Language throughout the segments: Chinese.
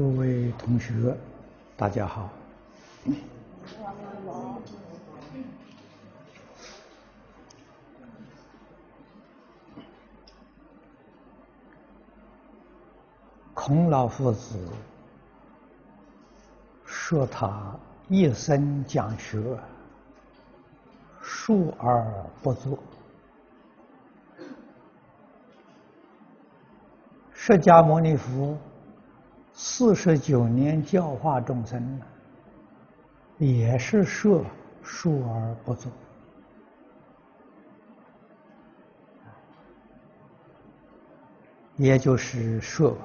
各位同学，大家好。孔老夫子说他一生讲学，述而不作。释迦牟尼佛四十九年教化众生，也是说述而不作，也就是说，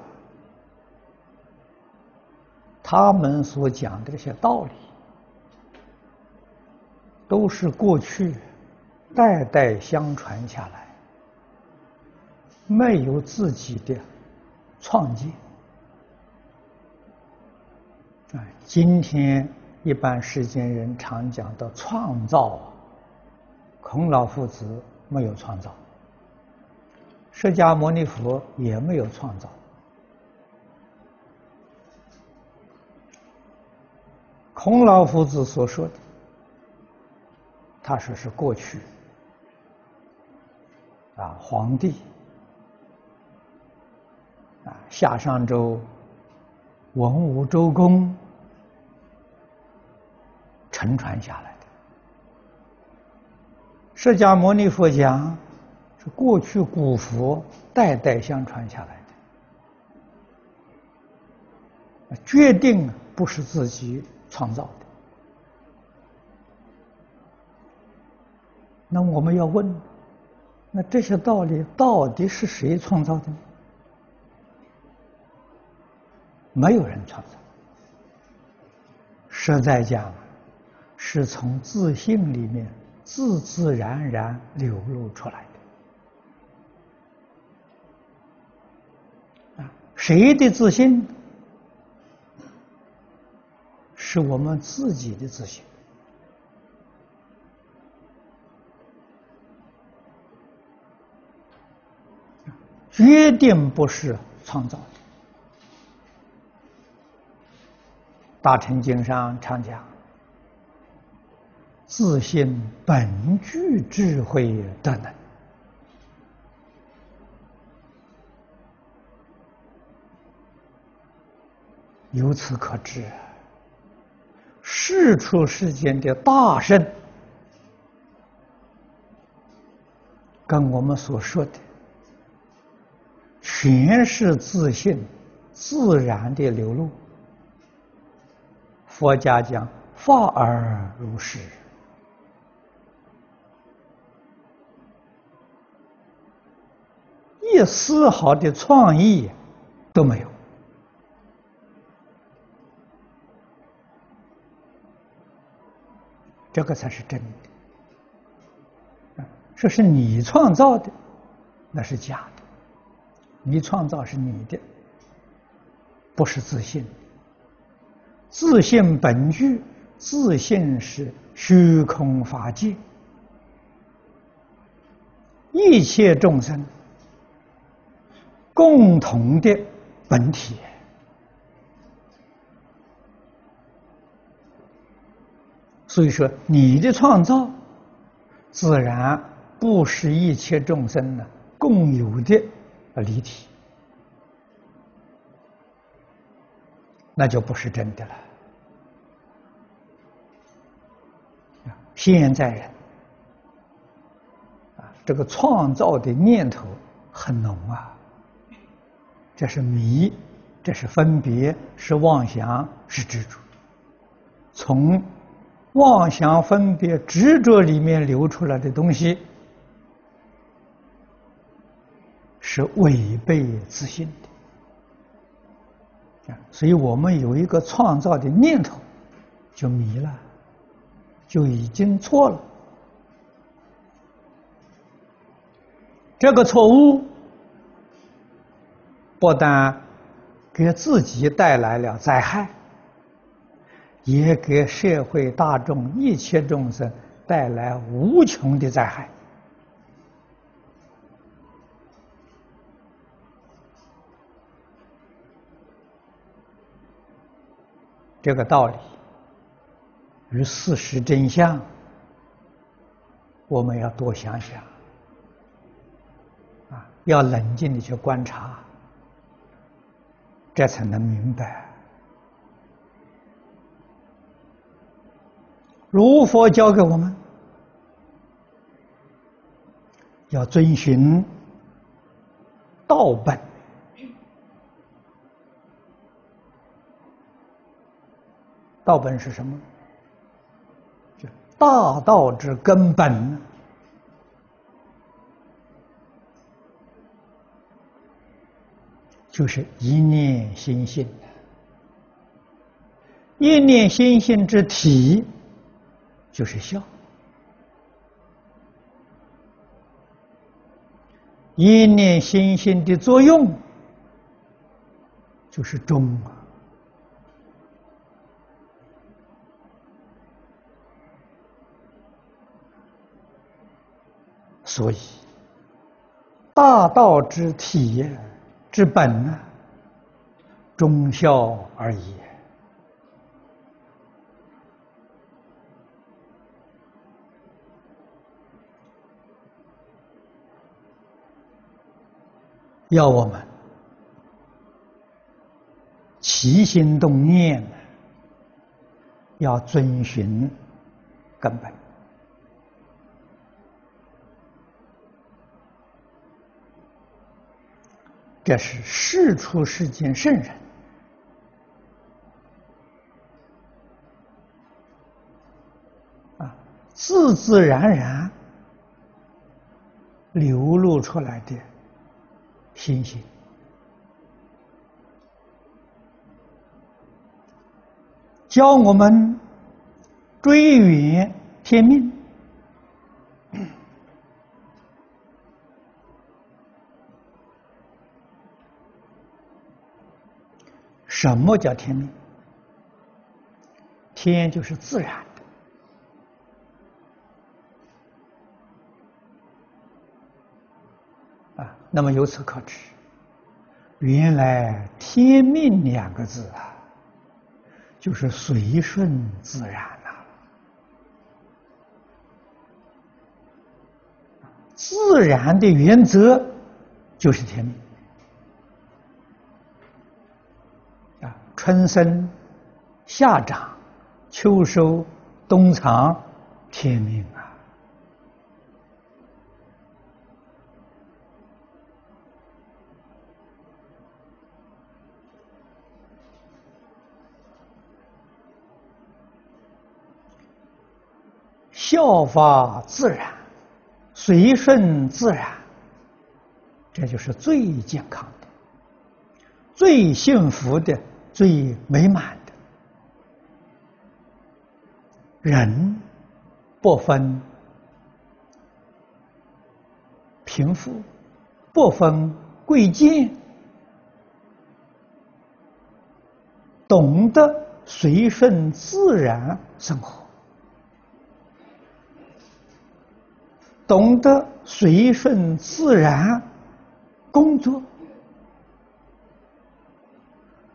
他们所讲的这些道理，都是过去代代相传下来，没有自己的。创建啊！今天一般世间人常讲的创造，孔老夫子没有创造，释迦牟尼佛也没有创造。孔老夫子所说的，他说是过去啊，皇帝。啊，夏商周、文武周公承传下来的，释迦牟尼佛讲是过去古佛代代相传下来的，决定不是自己创造的。那我们要问，那这些道理到底是谁创造的呢？没有人创造，实在讲，是从自信里面自自然然流露出来的。啊，谁的自信？是我们自己的自信，决定不是创造的。大乘经上常讲：“自信本具智慧德能。”由此可知，世出世间的大圣，跟我们所说的，全是自信自然的流露。佛家讲法而如是，一丝毫的创意都没有，这个才是真的。说是你创造的，那是假的。你创造是你的，不是自信。自信本具，自信是虚空法界，一切众生共同的本体。所以说，你的创造自然不是一切众生的共有的离体，那就不是真的了。现在人啊，这个创造的念头很浓啊，这是迷，这是分别，是妄想，是执着。从妄想、分别、执着里面流出来的东西，是违背自信的所以我们有一个创造的念头，就迷了。就已经错了，这个错误不但给自己带来了灾害，也给社会大众一切众生带来无穷的灾害。这个道理与事实真相，我们要多想想，啊，要冷静的去观察，这才能明白。如佛教给我们，要遵循道本。道本是什么？就大道之根本，就是一念心性。一念心性之体，就是孝；一念心性的作用，就是忠啊。所以，大道之体之本呢，忠孝而已。要我们起心动念，要遵循根本。这是世出世间圣人啊，自自然然流露出来的心性，教我们追远天命。什么叫天命？天就是自然的啊。那么由此可知，原来“天命”两个字啊，就是随顺自然呐。自然的原则就是天命。春生、夏长、秋收、冬藏，天命啊！效法自然，随顺自然，这就是最健康的、最幸福的。最美满的人，不分贫富，不分贵贱，懂得随顺自然生活，懂得随顺自然工作。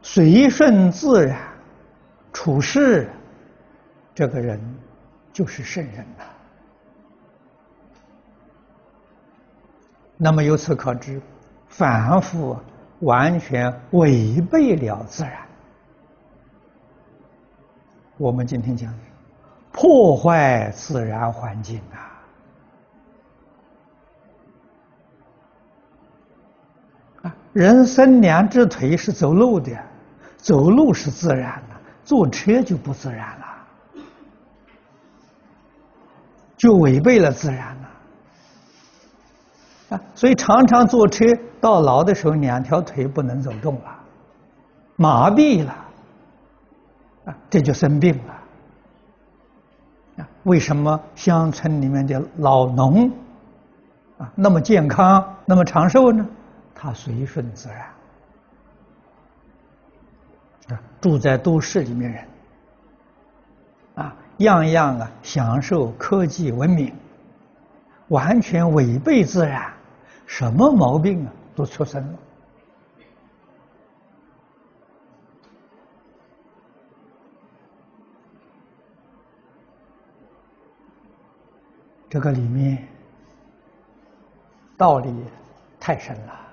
随顺自然处事，这个人就是圣人了。那么由此可知，凡夫完全违背了自然。我们今天讲破坏自然环境啊！啊，人生两只腿是走路的。走路是自然的，坐车就不自然了，就违背了自然了啊！所以常常坐车到老的时候，两条腿不能走动了，麻痹了啊，这就生病了！为什么乡村里面的老农啊那么健康、那么长寿呢？他随顺自然。住在都市里面人啊样样啊享受科技文明完全违背自然什么毛病啊都出生了。这个里面道理太深了。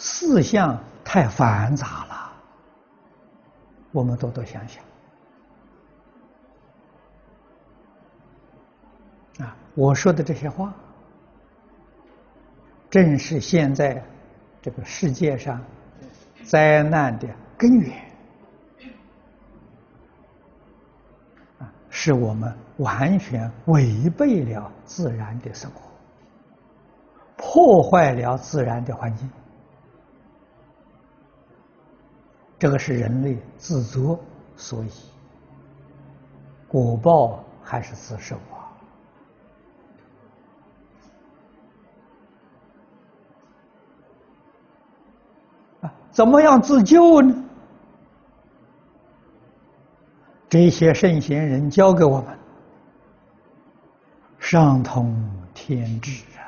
事项太繁杂了，我们多多想想。啊，我说的这些话，正是现在这个世界上灾难的根源。啊，是我们完全违背了自然的生活，破坏了自然的环境。这个是人类自作所以，果报还是自受啊。怎么样自救呢？这些圣贤人教给我们，上通天智啊！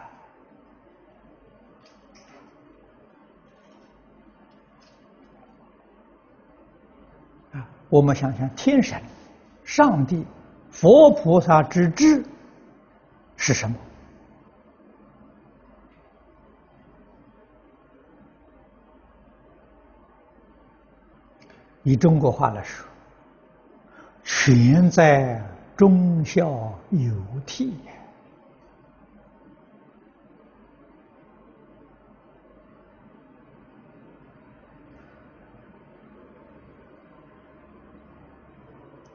我们想想，天神、上帝、佛菩萨之智是什么？以中国话来说，全在忠孝有悌。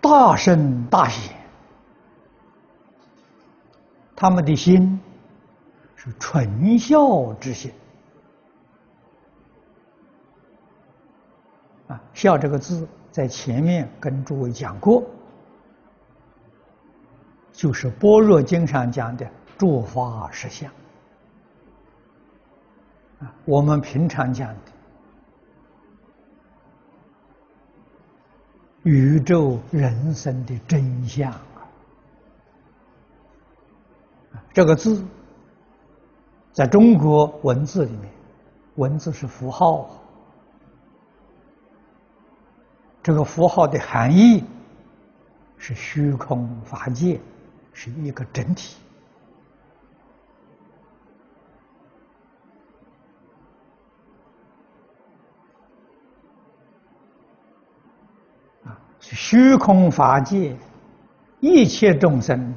大圣大贤，他们的心是纯孝之心。啊，孝这个字在前面跟诸位讲过，就是《般若经》上讲的诸法实相。啊，我们平常讲的宇宙人生的真相啊，这个字在中国文字里面，文字是符号。这个符号的含义是虚空法界是一个整体虚空法界一切众生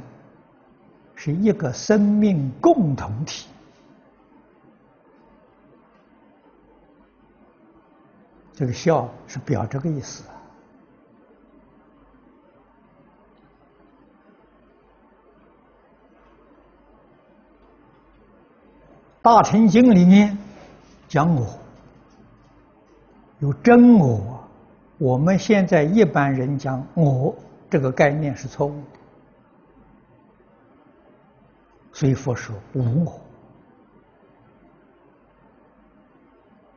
是一个生命共同体，这个笑是表这个意思。大乘经里面讲我有真我，我们现在一般人讲我这个概念是错误的，所以佛说无我。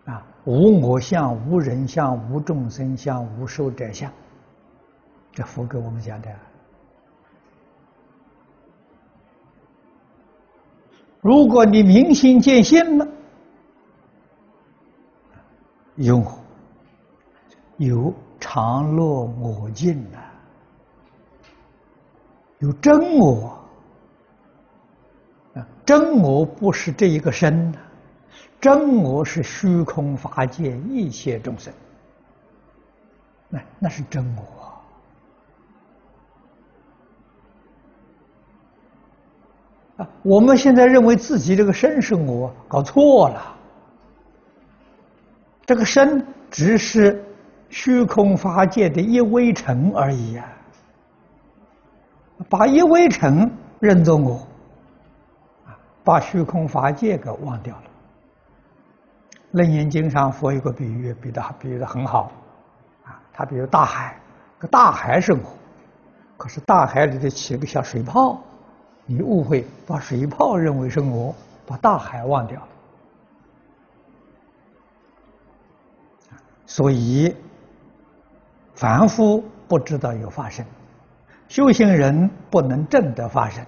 啊，无我相、无人相、无众生相、无寿者相，这佛给我们讲的。如果你明心见性了，有有常乐我净啊，有真我啊，真我不是这一个身呐，真我是虚空法界一切众生，那那是真我。我们现在认为自己这个身是我，搞错了。这个身只是虚空法界的一微尘而已啊！把一微尘认作我，把虚空法界给忘掉了。楞严经上佛有个比喻，比的比喻的很好啊。他比如大海，个大海是我，可是大海里头起了个小水泡。你误会，把水泡认为是我，把大海忘掉了。所以凡夫不知道有发生，修行人不能证得发生，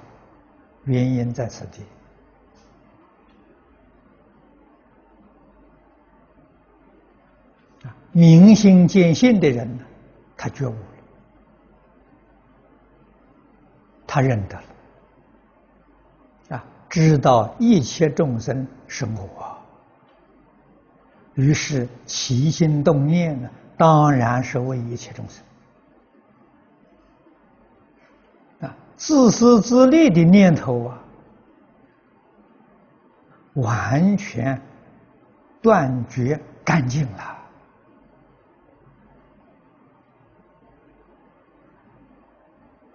原因在此地。明心见性的人呢，他觉悟了，他认得了，啊，知道一切众生是我，于是起心动念呢，当然是为一切众生。啊，自私自利的念头啊，完全断绝干净了。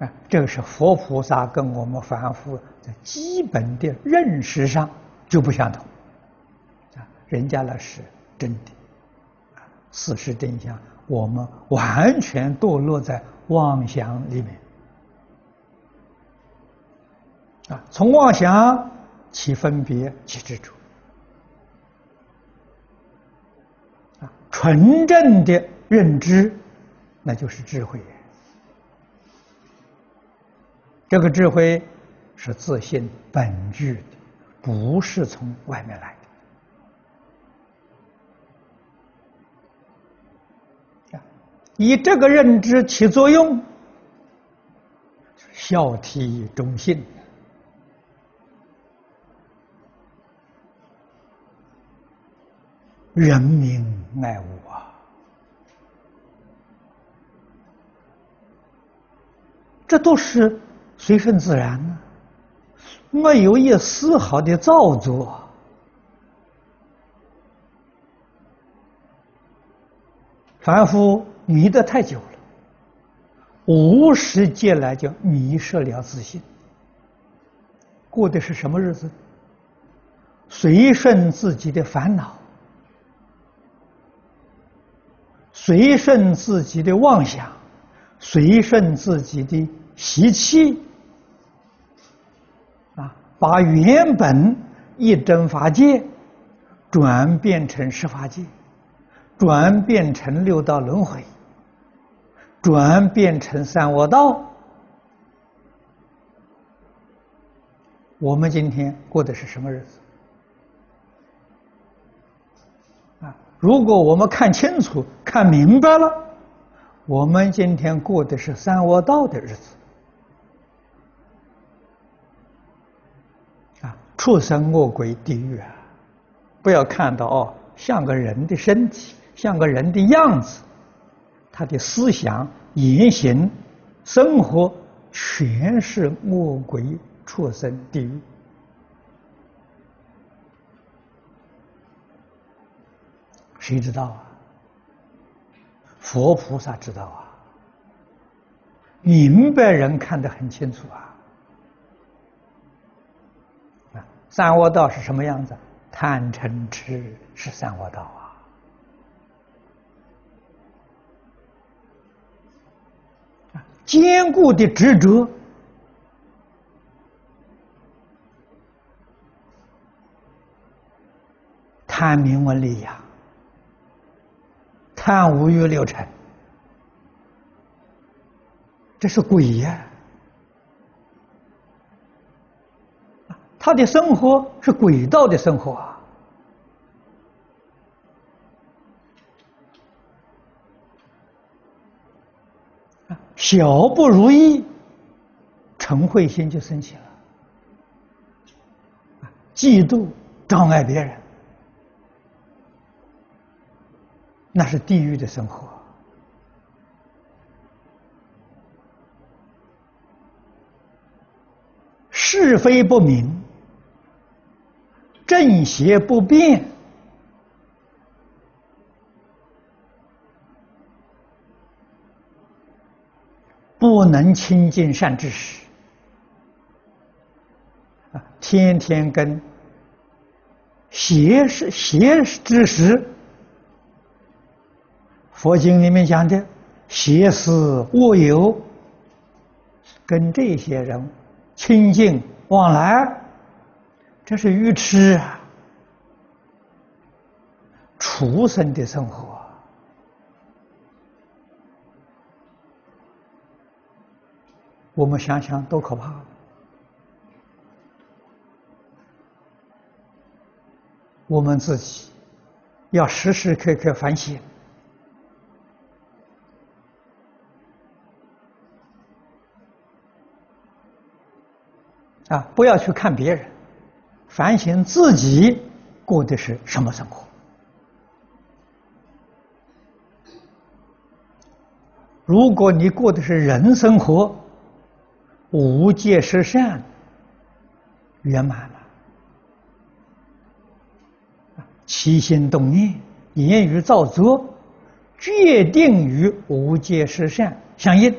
啊，这个是佛菩萨跟我们凡夫在基本的认识上就不相同。啊，人家那是真的，事实真相，我们完全堕落在妄想里面。啊，从妄想起分别起执着。啊，纯正的认知，那就是智慧。这个智慧是自信本具的，不是从外面来的。以这个认知起作用，孝悌忠信，人民爱物啊，这都是。随顺自然呢，没有一丝毫的造作。凡夫迷得太久了，无始劫来就迷失了自信，过的是什么日子？随顺自己的烦恼，随顺自己的妄想，随顺自己的习气。啊把原本一真法界转变成十法界，转变成六道轮回，转变成三恶道。我们今天过的是什么日子？啊！如果我们看清楚、看明白了，我们今天过的是三恶道的日子。啊畜生、恶鬼、地狱啊！不要看到哦，像个人的身体，像个人的样子，他的思想、言行、生活全是恶鬼、畜生、地狱。谁知道啊？佛菩萨知道啊！明白人看得很清楚啊！三恶道是什么样子？贪嗔痴是三恶道啊！坚固的执着，贪名闻利呀，贪五欲六尘，这是鬼呀！他的生活是轨道的生活啊！小不如意，嗔恚心就升起了，嫉妒障碍别人，那是地狱的生活，是非不明。正邪不变，能亲近善知识啊！天天跟邪是邪知识，佛经里面讲的邪思恶友，跟这些人亲近往来。这是愚痴啊！畜生的生活，我们想想多可怕！我们自己要时时刻刻反省。啊，不要去看别人，反省自己过的是什么生活。如果你过的是人生活，无戒十善圆满了，起心动念、言语造作，决定与无戒十善相应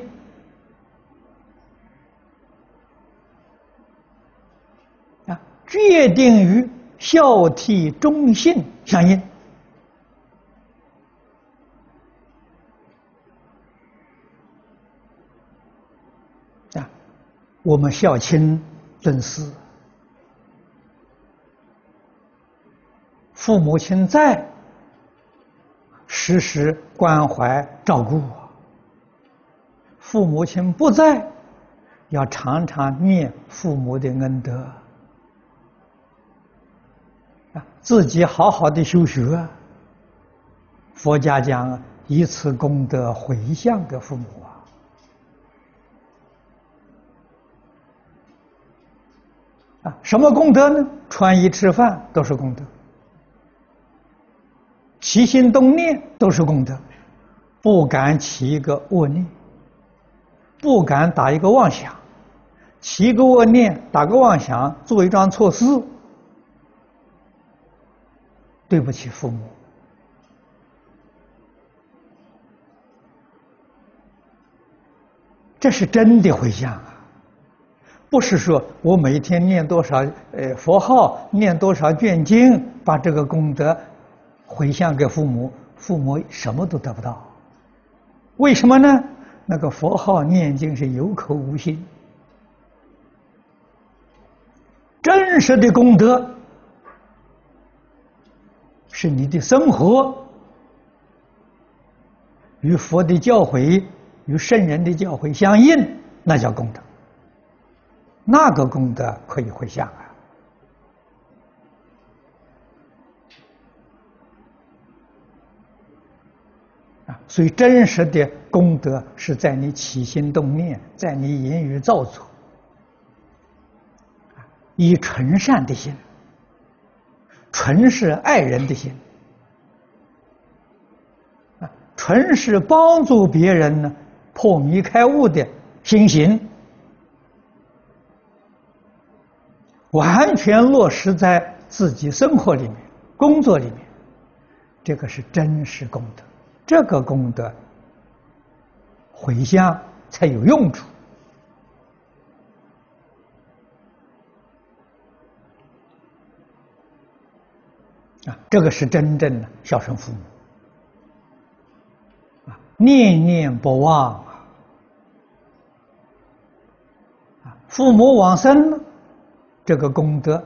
啊。决定于孝悌忠信相应啊！我们孝亲尊师，父母亲在，时时关怀照顾；父母亲不在，要常常念父母的恩德。自己好好的修学，佛家讲以此功德回向给父母！啊，什么功德呢？穿衣吃饭都是功德，起心动念都是功德，不敢起一个恶念，不敢打一个妄想，起个恶念，打个妄想，做一桩错事。对不起，父母，这是真的回向啊！不是说我每天念多少呃佛号，念多少卷经，把这个功德回向给父母，父母什么都得不到。为什么呢？那个佛号念经是有口无心，真实的功德。是你的生活与佛的教诲、与圣人的教诲相应，那叫功德。那个功德可以回向啊！啊，所以真实的功德是在你起心动念，在你言语造作，以纯善的心。纯是爱人的心，啊，纯是帮助别人呢破迷开悟的心行，完全落实在自己生活里面、工作里面，这个是真实功德，这个功德回向才有用处。啊，这个是真正的孝顺父母啊，念念不忘啊！父母往生，这个功德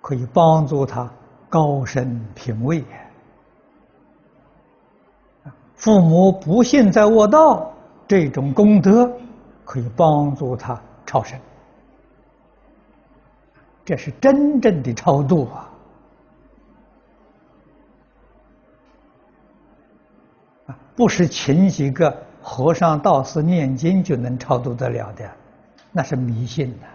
可以帮助他高升品位。父母不幸在卧道，这种功德可以帮助他超生，这是真正的超度啊！不是请几个和尚道士念经就能超度得了的，那是迷信的。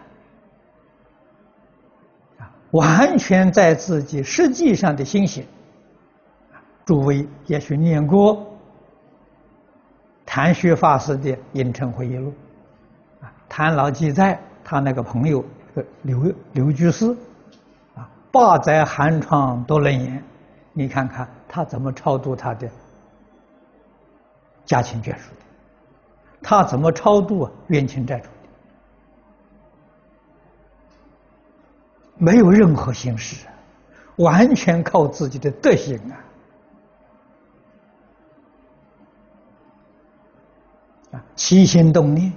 完全在自己实际上的心性。诸位也许念过谭学法师的《隐城回忆录》，啊，谭老记载他那个朋友刘刘居士，啊，八载寒窗多冷眼，你看看他怎么超度他的。家亲眷属的，他怎么超度？冤亲债主没有任何形式，完全靠自己的德行啊！啊，起心动念，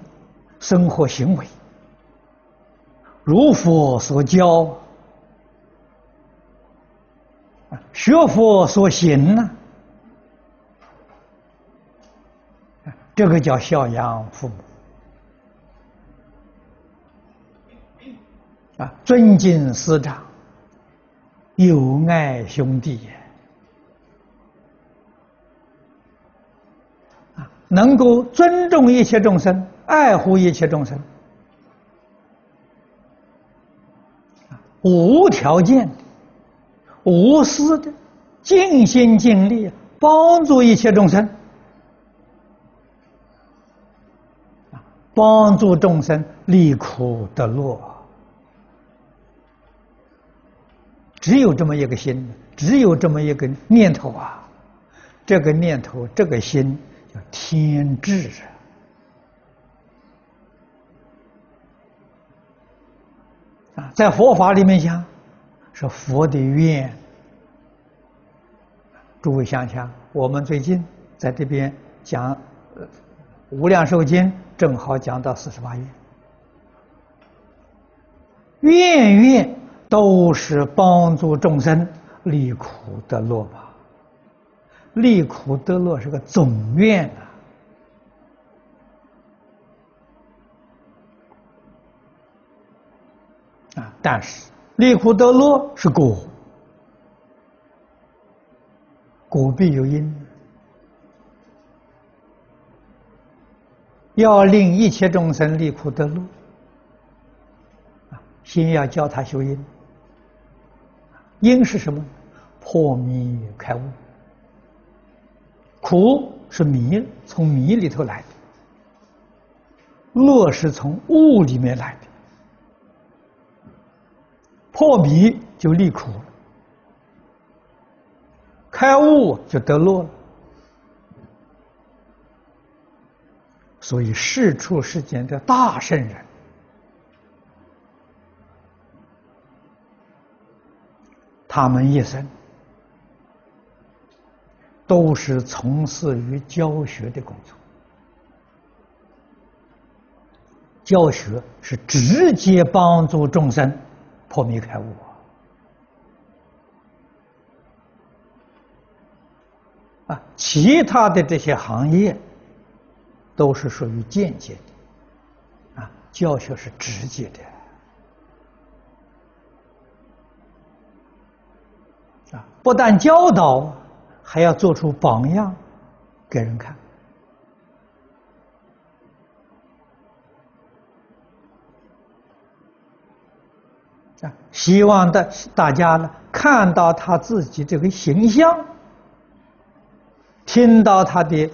生活行为，如佛所教，啊，学佛所行呢？这个叫孝养父母啊，尊敬师长，友爱兄弟啊，能够尊重一切众生，爱护一切众生。无条件的、无私的、尽心尽力帮助一切众生，帮助众生离苦得乐。只有这么一个心，只有这么一个念头啊！这个念头，这个心叫天智啊！在佛法里面讲，是佛的愿。诸位想想，我们最近在这边讲《无量寿经》，正好讲到四十八愿，愿愿。都是帮助众生离苦得乐吧？离苦得乐是个总愿啊！啊，但是离苦得乐是果，果必有因，要令一切众生离苦得乐啊，先要教他修因。因是什么？破迷开悟。苦是迷，从迷里头来的；乐是从悟里面来的。破迷就离苦了，开悟就得乐了。所以世出世间的大圣人。他们一生都是从事于教学的工作，教学是直接帮助众生破迷开悟啊！其他的这些行业都是属于间接的，啊，教学是直接的。啊！不但教导，还要做出榜样给人看。啊！希望的大家呢，看到他自己这个形象，听到他的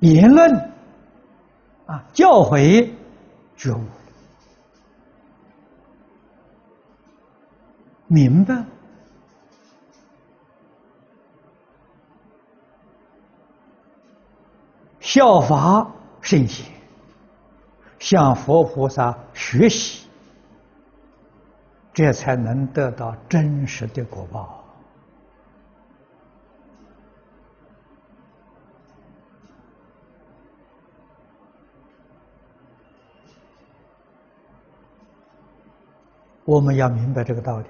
言论，啊，教诲觉悟。明白，效法圣贤，向佛菩萨学习，这才能得到真实的果报。我们要明白这个道理。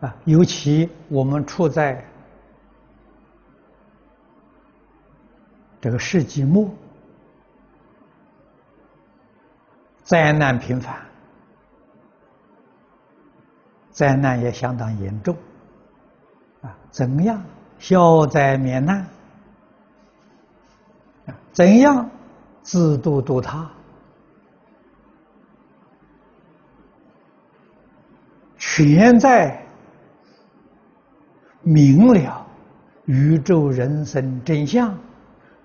啊，尤其我们处在这个世纪末，灾难频繁，灾难也相当严重。啊，怎样消灾免难？啊，怎样自度度他？全在。明了宇宙人生真相，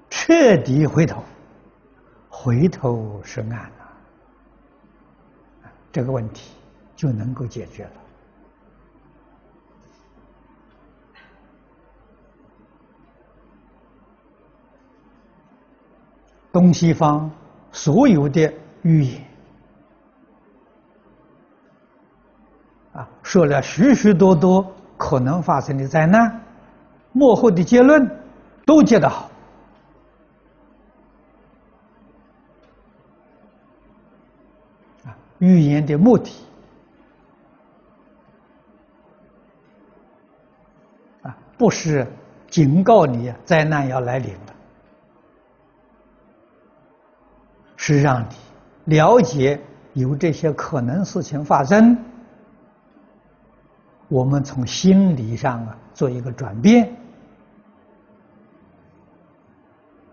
彻底回头，回头是岸了，这个问题就能够解决了。东西方所有的语言啊，说了许许多多。可能发生的灾难，幕后的结论都接得好啊！预言的目的啊，不是警告你灾难要来临了，是让你了解有这些可能事情发生。我们从心理上啊做一个转变，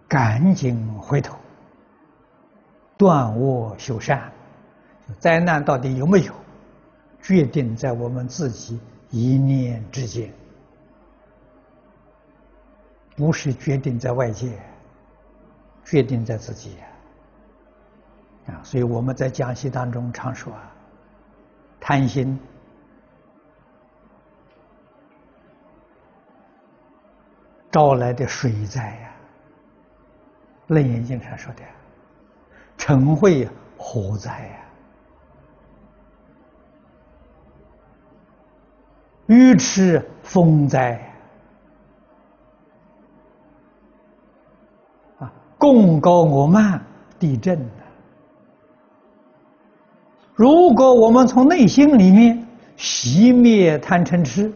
赶紧回头，断恶修善。灾难到底有没有？决定在我们自己一念之间，不是决定在外界，决定在自己啊！所以我们在讲习当中常说啊，贪心招来的水灾呀，《楞严经》上说的，嗔恚火灾呀。愚痴风灾啊，共高我慢地震的如果我们从内心里面熄灭贪嗔痴，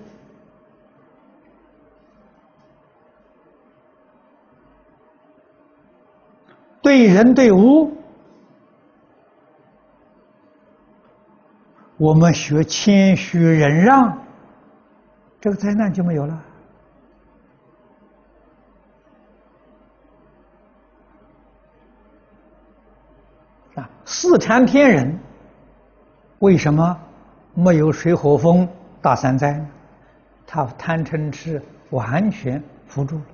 对人对物，我们学谦虚忍让。这个灾难就没有了啊！四禅天人为什么没有水火风大三灾呢？他贪嗔痴完全扶住了，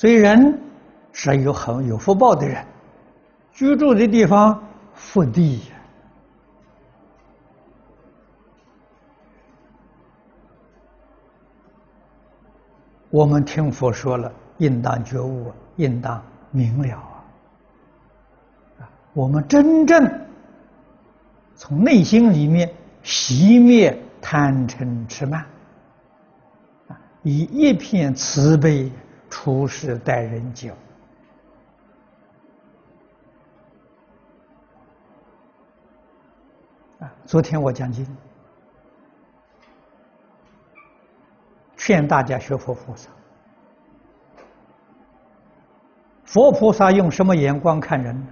所以人是有很有福报的人，居住的地方。福地，我们听佛说了，应当觉悟，应当明了啊！我们真正从内心里面熄灭贪嗔痴慢，以一片慈悲处世待人接物。啊！昨天我讲经，劝大家学佛菩萨。佛菩萨用什么眼光看人？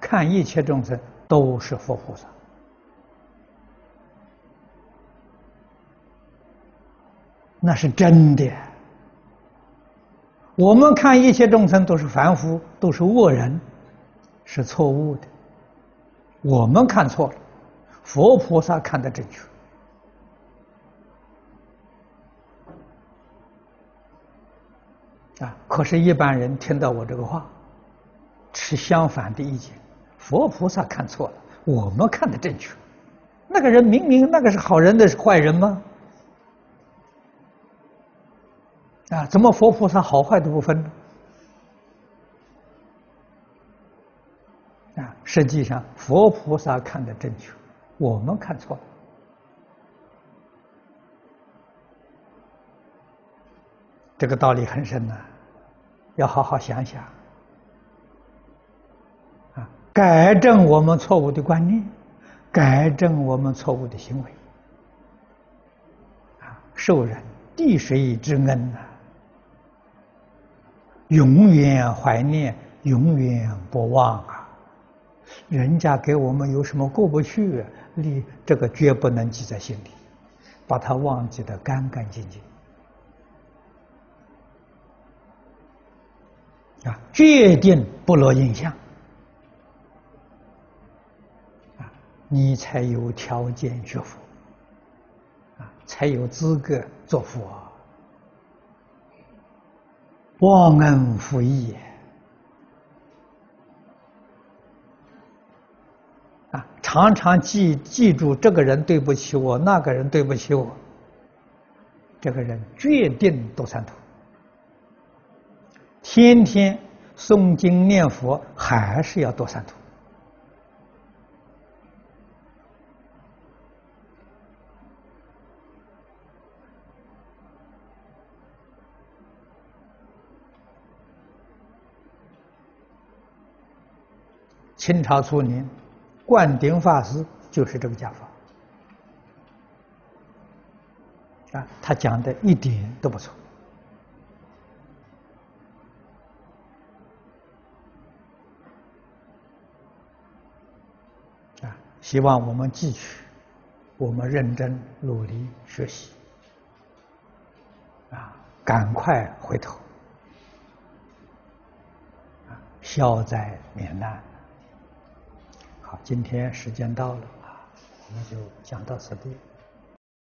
看一切众生都是佛菩萨。那是真的。我们看一切众生都是凡夫，都是恶人，是错误的。我们看错了。佛菩萨看得正确啊！可是，一般人听到我这个话，持相反的意见。佛菩萨看错了，我们看的正确。那个人明明那个是好人，那是坏人吗？啊，怎么佛菩萨好坏都不分呢？啊，实际上佛菩萨看的正确。我们看错了，这个道理很深呐，要好好想想啊，改正我们错误的观念，改正我们错误的行为啊，受人滴水之恩呐，永远怀念，永远不忘啊。人家给我们有什么过不去？你这个绝不能记在心里，把它忘记的干干净净啊！决定不落印象啊，你才有条件学佛啊，才有资格做佛。忘恩负义。啊常常记记住这个人对不起我，那个人对不起我，这个人决定多三途。天天诵经念佛，还是要多三途。清朝初年。灌顶法师就是这个讲法啊，他讲的一点都不错啊，希望我们汲取，我们认真努力学习啊，赶快回头，啊，消灾免难。好，今天时间到了啊，我们就讲到此地。